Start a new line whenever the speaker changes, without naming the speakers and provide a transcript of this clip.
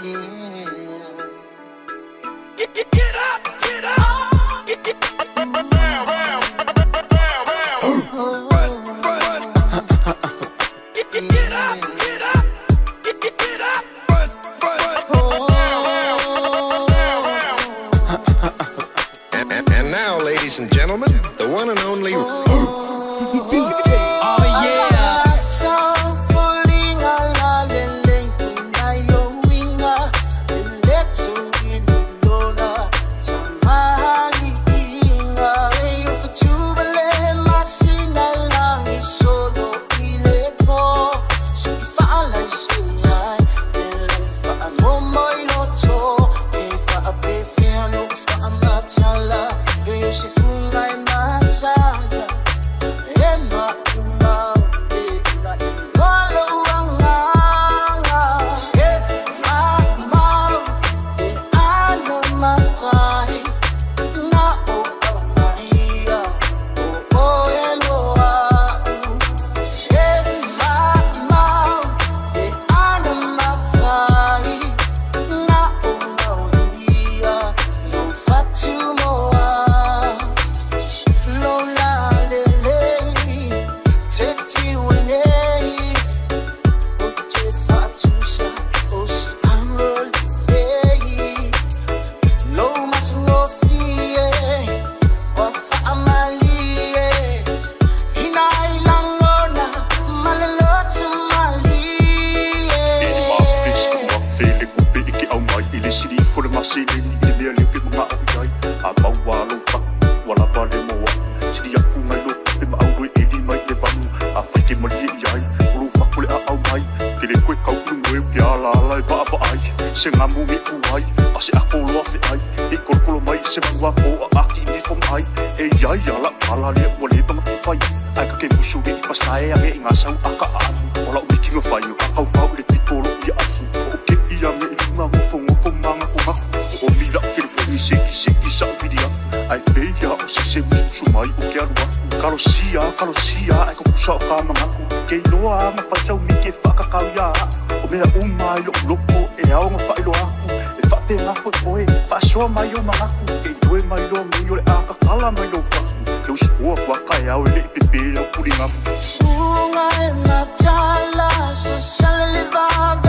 And,
and now, ladies and gentlemen, the one and only. Oh.
si si di fo le masi le ni le mea leo ke mga au iai a maua lo fa wa la va le moa si di aku ngai lo le ma au e li mai e vanu a fai ke mali e iai lo fa ko le a au mai ke le koe kau lu ngoi ke a la la e va a va ai se ngā mu me u ai a se ako loa fe ai e kolokolo mai se maua o a aki ni fom ai e iai a la pala le ua le vanga fai ai ka ke musu me i pasae a me i ngā sau a fisaovilia ae leia o seseu susumai o ke alua kalosia kalosia ae kokusa o kamagaku keiloa mapatsauniki e faakakauiā o mea uma i lo'olopo e aoga fa'ailoaku e fa'apega foefoe fa'asoa mai o magaku keilue mai loa mei o le a kakala mai lou kaku leu sukua kuaka e ao e le'i pepe au puligamu
Sungai na tala, sa salalivaga